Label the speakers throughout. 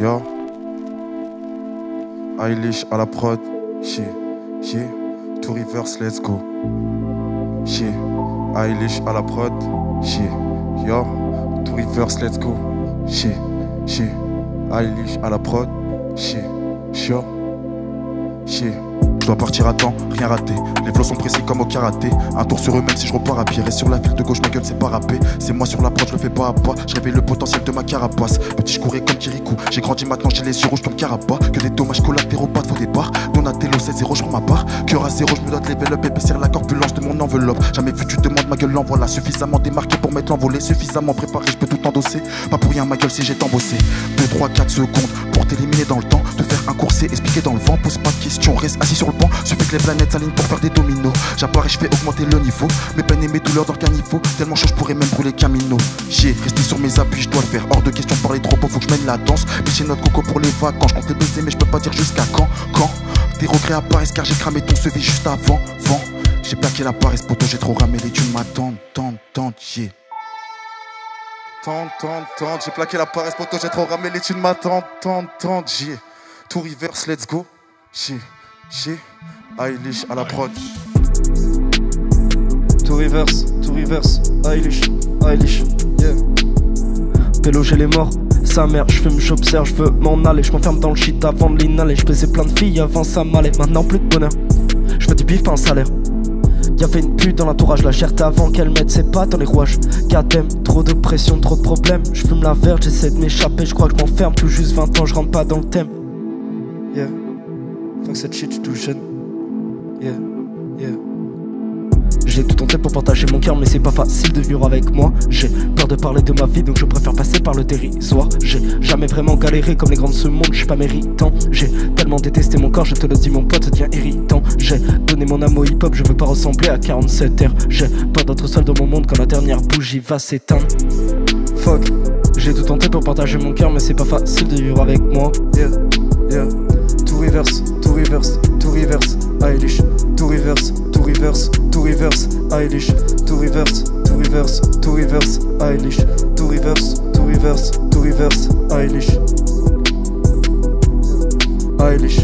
Speaker 1: Yo. Eilish à la prod, chier, chier. To reverse, let's go. Chier. Eilish à la prod, chier. Yo. To reverse, let's go. Chier, chier. Eilish à la prod, chier, chier. Chier. Je dois partir à temps, rien raté. Les flots sont précis comme au karaté. Un tour sur eux, même si je repars à pied. Et sur la file de gauche, ma gueule, c'est pas râpé. C'est moi sur la prod, je le fais pas à pas. Je réveille le potentiel de ma carapace. Petit, je courais comme Kirikou. J'ai grandi maintenant, j'ai les yeux rouges comme Carapa. Que des dommages collatéraux, pas de faux départ. Donatello, c'est zéro, je prends ma part. Cœur à zéro, je me dois de level up, épaissir la corpulence de mon enveloppe. Jamais vu, tu demandes ma gueule, l'envoie Suffisamment démarqué pour mettre l'envolée. Suffisamment préparé, je peux tout endosser. Pas pour rien, ma gueule, si j'ai embossé. 2, 3, 4 secondes t'éliminer dans le temps. Te faire un coursier, expliquer dans le vent. Pose pas de questions, reste assis sur le banc. Suffit que les planètes s'alignent pour faire des dominos. J'apparais, je fais augmenter le niveau. Mes peines et mes douleurs dans le caniveau. Tellement chaud, je pourrais même brûler Camino. J'ai resté sur mes appuis, je dois le faire. Hors de question parler trop faut que je mène la danse. Mais j'ai notre coco pour les vacances. Je compte les baiser, mais je peux pas dire jusqu'à quand. Quand tes regrets apparaissent, car j'ai cramé ton sevi juste avant. Vent. J'ai plaqué la paresse, poto, j'ai trop ramé les thunes m'attendent, tant, tant, yeah. Tant, tant, tant, j'ai plaqué la paresse, poto, j'ai trop ramé les thunes m'attendent, tant, tant, yeah. Tout reverse, let's go. J'ai, j'ai, Eilish à la prod.
Speaker 2: To reverse, to reverse, Eilish, Eilish, yeah. Pélo, j'ai les morts, sa mère, je fume, j'observe, je veux m'en aller, je m'enferme dans le shit avant de l'inhaler, je baisais plein de filles avant ça m'allait, maintenant plus de bonheur. Je veux du bif, pas un salaire. Y'avait une pute dans l'entourage, la cherté avant qu'elle mette ses pattes dans les rouages. Goddamn, trop de pression, trop de problèmes. Je fume la verte, j'essaie de m'échapper, je crois que je m'enferme. Tout juste 20 ans, je rentre pas dans le thème. Yeah, fuck cette shit, je tout jeune. Yeah. J'ai tout tenté pour partager mon cœur, mais c'est pas facile de vivre avec moi. J'ai peur de parler de ma vie, donc je préfère passer par le dérisoire. J'ai jamais vraiment galéré comme les grands de ce monde, je suis pas méritant. J'ai tellement détesté mon corps, je te le dis, mon pote, devient irritant. J'ai donné mon âme au hip hop, je veux pas ressembler à 47 heures. J'ai peur d'être seul dans mon monde quand la dernière bougie va s'éteindre. Fuck, j'ai tout tenté pour partager mon cœur, mais c'est pas facile de vivre avec moi. Yeah, yeah. Tout reverse, tout reverse, tout reverse, Eilish. Tout reverse, reverse, tout reverse, Eilish. Tout reverse, tout reverse, tout reverse, Eilish. Tout reverse, tout reverse, tout reverse, Eilish. Eilish.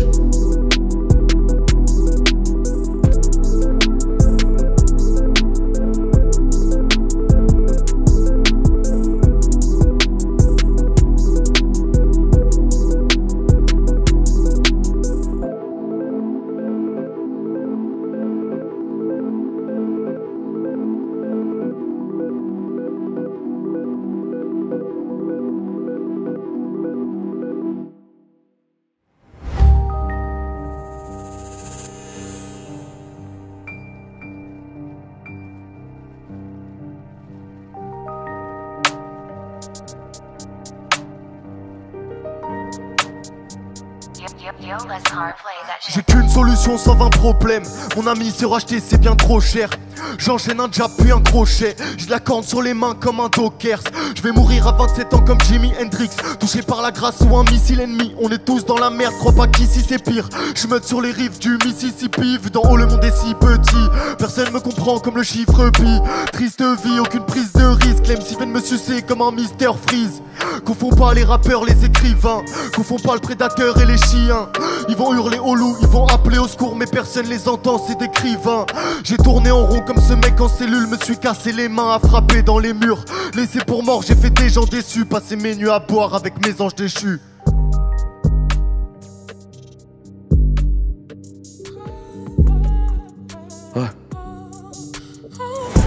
Speaker 3: J'ai qu'une solution, 120 problèmes. Mon ami s'est racheté, c'est bien trop cher. J'enchaîne un jab puis un crochet. J'ai la corne sur les mains comme un dockers. Je vais mourir à 27 ans comme Jimi Hendrix. Touché par la grâce ou un missile ennemi. On est tous dans la merde, crois pas qu'ici c'est pire. Je me sur les rives du Mississippi. Vu d'en haut, le monde est si petit. Personne me comprend comme le chiffre pi. Triste vie, aucune prise de risque. Les MC viennent me sucer comme un Mister Freeze. Confond pas les rappeurs, les écrivains? Confond pas le prédateur et les chiens? Ils vont hurler au loup, ils vont appeler au secours, mais personne les entend, c'est des crivains. J'ai tourné en rond comme ce mec en cellule, me suis cassé les mains à frapper dans les murs. Laissé pour mort, j'ai fait des gens déçus, passer mes nuits à boire avec mes anges déchus.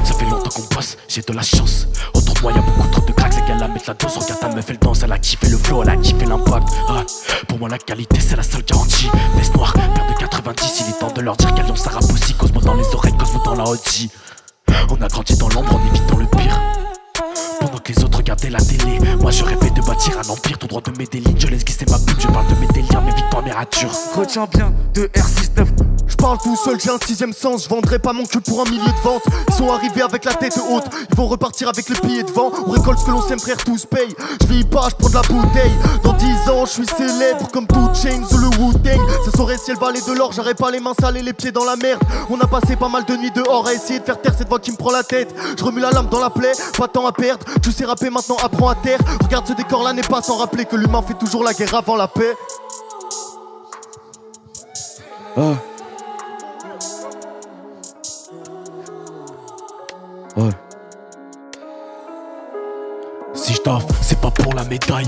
Speaker 4: Ça fait longtemps qu'on bosse, j'ai de la chance. Autour beaucoup trop de cracks, les gars la dose. Regarde ta meuf, elle danse, elle a kiffé le flow, elle a kiffé l'impact. Pour moi, la qualité, c'est la seule garantie. Veste noire, paire de 90, il est temps de leur dire qu'elles ont Sarah Pussy, Cosmo dans les oreilles, Cosmo dans la Audi. On a grandi dans l'ombre en évitant le pire. Pendant que les autres regardaient la télé, moi je rêvais de bâtir un empire tout droit de mes lignes. Je laisse glisser ma pute, je parle de mes délires, mais vite pas mes ratures.
Speaker 3: Retiens bien de R69. Je parle tout seul, j'ai un sixième sens. Je vendrai pas mon cul pour un millier de ventes. Ils sont arrivés avec la tête haute. Ils vont repartir avec le pied devant. On récolte ce que l'on sème, frère, tous paye. Je vis pas, je prends de la bouteille. Dans 10 ans, je suis célèbre comme tout Chains ou le Wu-Tang. Ça saurait si elle valait de l'or. J'aurais pas les mains sales et les pieds dans la merde. On a passé pas mal de nuits dehors à essayer de faire taire cette voix qui me prend la tête. Je remue la lampe dans la plaie, pas temps à perdre. Tu sais rapper maintenant apprends à terre. Regarde ce décor là n'est pas sans rappeler que l'humain fait toujours la guerre avant la paix.
Speaker 4: Ah. Si je t'offre, c'est pas pour la médaille.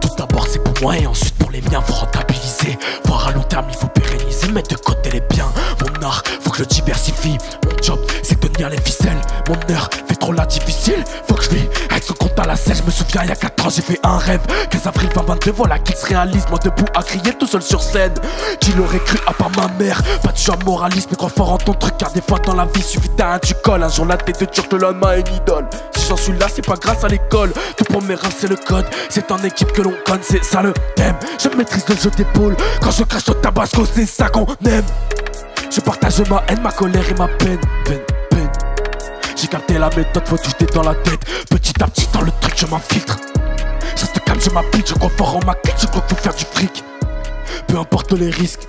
Speaker 4: Tout d'abord, c'est pour moi et ensuite pour les miens. Faut rentabiliser, voir à long terme, il faut pérenniser, mettre de côté les biens. Mon art, faut que je diversifie. Mon job, c'est tenir les ficelles. Mon heure la difficile. Faut que je vis avec son compte à la selle. Je me souviens, il y a 4 ans, j'ai fait un rêve. 15 avril 2022, voilà qu'il se réalise. Moi debout à crier tout seul sur scène. Qui l'aurait cru à part ma mère Pas de genre moraliste, mais crois fort en ton truc. Car des fois dans la vie, suffit d'un tu colles. Un jour la tête de turc, le lendemain une idole. Si j'en suis là, c'est pas grâce à l'école. Que pour mes reins, c'est le code. C'est en équipe que l'on conne, c'est ça le thème. Je maîtrise le jeu d'épaule. Quand je crache au tabasco, c'est ça qu'on aime. Je partage ma haine, ma colère et ma peine. J'ai capté la méthode, faut jeter dans la tête. Petit à petit, dans le truc, je m'infiltre. Je reste calme, je m'applique, je crois fort en ma quête, je crois faut faire du fric. Peu importe les risques.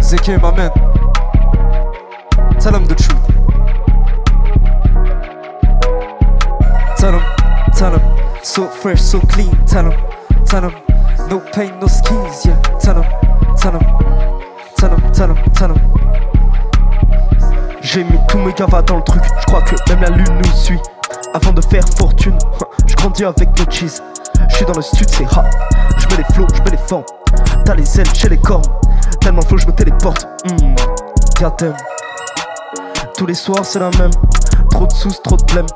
Speaker 2: Zeke, my man. Tell him the truth. Tell him, tell him. So fresh, so clean. Tell him, tell him. No pain, no skis. Yeah, tell him, tell him. Tell him, tell. J'ai mis tous mes gavas dans le truc. Je crois que même la lune nous suit. Avant de faire fortune, je grandis avec nos cheese. Je suis dans le stud, c'est hot. Je mets les flows, je mets les formes. T'as les ailes, j'ai les cornes. Tellement flow, je me téléporte. Goddamn. Tous les soirs, c'est la même. Trop de sous, trop de blême.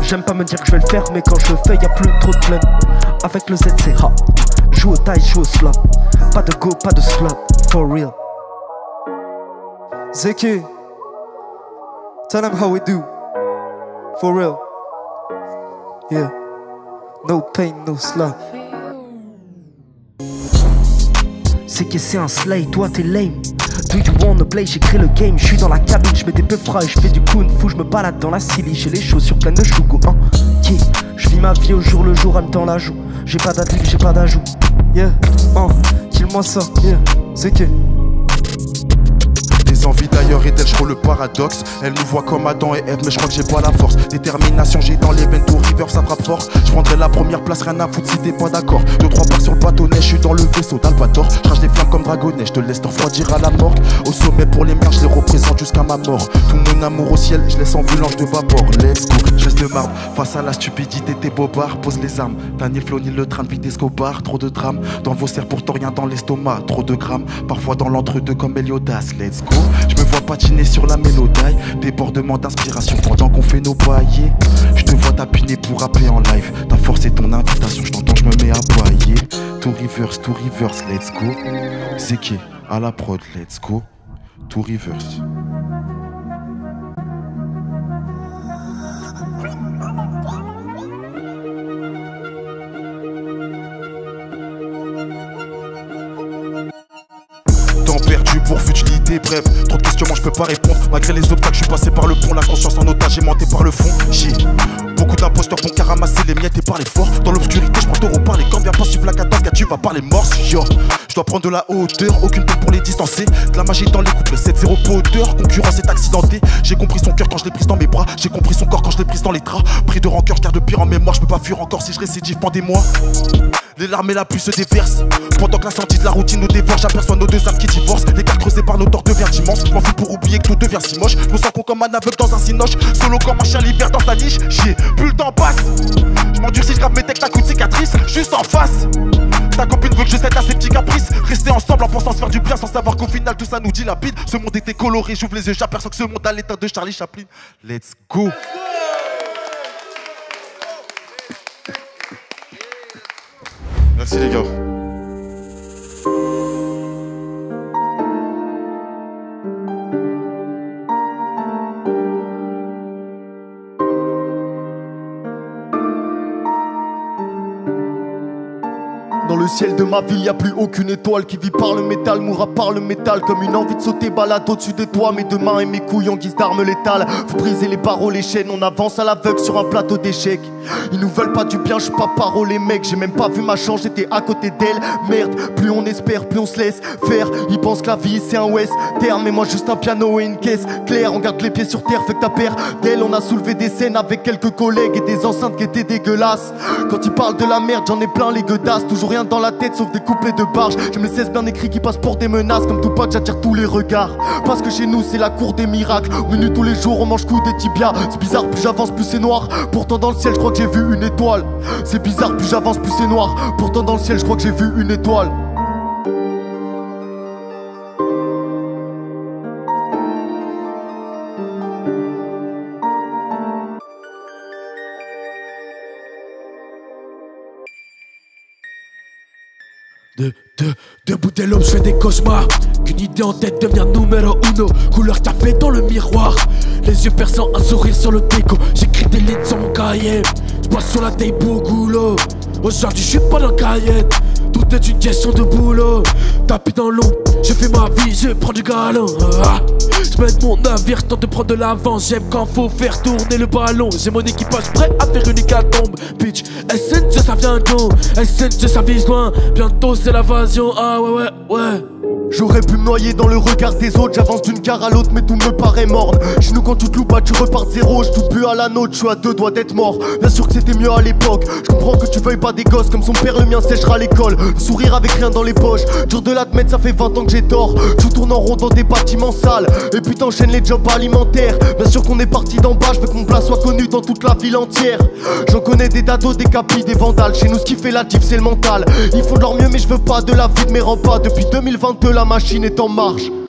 Speaker 2: J'aime pas me dire que je vais le faire, mais quand je le fais, y a plus trop de blême. Avec le Z, c'est hot. Joue au taille, joue au slap. Pas de go, pas de slap. For real. Zeki. Tell them how we do. For real. No pain, no. C'est que c'est un slay, toi t'es lame. Do you wanna play? Créé le game, je suis dans la cabine, je mets des peu frais, je fais du kung fu, je me balade dans la silly, j'ai les chaussures pleines de chougo, hein. Yeah. Je vis ma vie au jour le jour, elle me tend la joue. J'ai pas d'adlib, j'ai pas d'ajout. Yeah, hein. Kill-moi ça, yeah. C'est que.
Speaker 1: Des envies d'ailleurs et d'elle, je le paradoxe. Elle nous voit comme Adam et Eve, mais je crois que j'ai pas la force. Détermination, j'ai dans les bento river, ça frappe fort. Je prendrai la première place, rien à foutre si t'es pas d'accord. Deux, trois pas sur le bâtonnet, je suis dans le vaisseau d'Albator. Je des flammes comme dragonnet, je te laisse t'enfroidir à la morgue. Au sommet pour les miens, je les représente jusqu'à ma mort. Tout mon amour au ciel, je laisse en vue de vapeur. Let's go, je reste de marbre. Face à la stupidité, t'es bobards, pose les armes. T'as ni flow ni le train de vite Escobar, trop de drames. Dans vos serres, pourtant rien dans l'estomac, trop de grammes. Parfois dans l'entre-deux comme Meliodas, let's go. Je me vois patiner sur la mélodie, débordement d'inspiration pendant qu'on fait nos baillets. Je te vois tapiner pour rapper en live. Ta force et ton invitation, je t'entends, je me mets à bailler. To reverse, to reverse, let's go. Zeke à la prod, let's go. To reverse. Pour futilité, bref, trop de questions, moi je peux pas répondre. Malgré les obstacles, je suis passé par le pont, la conscience en otage, j'ai monté par le fond. Chier. Beaucoup d'imposteurs font qu'à ramasser les miettes et par les forts. Dans l'obscurité, je prends taureau par les camps, viens pas suivre la car tu vas par les morses. Yo, je dois prendre de la hauteur, aucune peine pour les distancer. De la magie dans les couples, 7-0 pour hauteur, concurrence est accidentée. J'ai compris son cœur quand je l'ai prise dans mes bras, j'ai compris son corps quand je l'ai prise dans les draps. Pris de rancœur, garde le pire en mémoire, je peux pas fuir encore si je récidive, pendez-moi. Les larmes et la pluie se déversent. Pendant que l'incendie de la routine nous dévore, j'aperçois nos deux âmes qui divorcent. Les cartes creusées par nos torts deviennent immenses. Je m'en fous pour oublier que tout devient si moche. Je me sens comme un aveugle dans un cinoche. Solo comme un chien l'hiver dans sa niche. Chier, plus le temps passe. Je m'endurcis, je mes textes à coups de cicatrice. Juste en face. Ta copine veut que je cède à ses petits caprices. Rester ensemble en pensant se faire du bien sans savoir qu'au final tout ça nous dilapide. Ce monde était coloré, j'ouvre les yeux, j'aperçois que ce monde a l'état de Charlie Chaplin. Let's go. Merci les gars.
Speaker 3: Dans le ciel de ma ville, y a plus aucune étoile qui vit par le métal, mourra par le métal. Comme une envie de sauter balade au-dessus de toi. Mes deux mains et mes couilles en guise d'armes létales. Vous brisez les barreaux, les chaînes, on avance à l'aveugle sur un plateau d'échecs. Ils nous veulent pas du bien, je pas parole les mecs. J'ai même pas vu ma chance, j'étais à côté d'elle. Merde, plus on espère, plus on se laisse faire. Ils pensent que la vie c'est un western, mais moi juste un piano et une caisse claire. On garde les pieds sur terre, fait que ta paire d'elle. On a soulevé des scènes avec quelques collègues et des enceintes qui étaient dégueulasses. Quand ils parlent de la merde, j'en ai plein les godasses. Toujours rien dans la tête sauf des couplets de barge. J'aime les 16 bien écrits qui passent pour des menaces. Comme tout pas j'attire tous les regards. Parce que chez nous c'est la cour des miracles. Menu tous les jours on mange coups des tibias. C'est bizarre, plus j'avance, plus c'est noir. Pourtant dans le ciel, je crois j'ai vu une étoile. C'est bizarre, plus j'avance, plus c'est noir. Pourtant dans le ciel, je crois que j'ai vu une étoile.
Speaker 4: De, de, debout dès l'aube, je fais des cauchemars. Qu'une idée en tête, devenir numéro uno. Couleur café dans le miroir. Les yeux perçants, un sourire sur le déco. J'écris des lignes sur mon cahier. Je passe sur la tape au goulot. Aujourd'hui, je suis pas dans le cahier. Tout est une question de boulot. Tapis dans l'ombre, je fais ma vie, je prends du galon. Ah. Je mène mon navire, tente de prendre de l'avant. J'aime quand faut faire tourner le ballon. J'ai mon équipage prêt à faire une hécatombe. Bitch, SNG ça vient d'où? SNG ça vise loin. Bientôt c'est l'invasion. Ah ouais, ouais, ouais.
Speaker 3: J'aurais pu me noyer dans le regard des autres, j'avance d'une carte à l'autre, mais tout me paraît morne. Chez nous, quand tu te loupes, tu repars de zéro. Je doute plus à la nôtre, je suis à deux doigts d'être mort. Bien sûr que c'était mieux à l'époque. Je comprends que tu veuilles pas des gosses, comme son père, le mien séchera l'école. Le sourire avec rien dans les poches. Dur de l'admettre, ça fait 20 ans que j'ai tort. Tu tournes en rond dans des bâtiments sales. Et puis t'enchaînes les jobs alimentaires. Bien sûr qu'on est parti d'en bas, je veux que mon plat soit connu dans toute la ville entière. J'en connais des dados, des capis, des vandales. Chez nous, ce qui fait la diff, c'est le mental. Ils font de leur mieux, mais je veux pas de la vie de mes rempas. Depuis 2022, la machine est en marche.